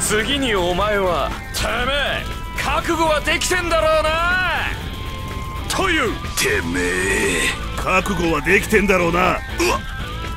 次にお前はてめえ覚悟はできてんだろうな。という。てめえ。覚悟はできてんだろうな。うわ。っ